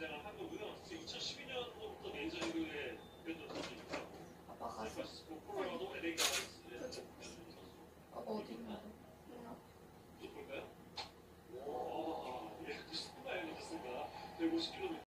등장을 한 거고요. 2012년부터 메이저리그에 그랬던 선수니까 아빠 가서 포폴라도 LA 가서 아빠 어디 있나요? 볼까요? 와, 예, 90분만 알려졌습니다. 150km.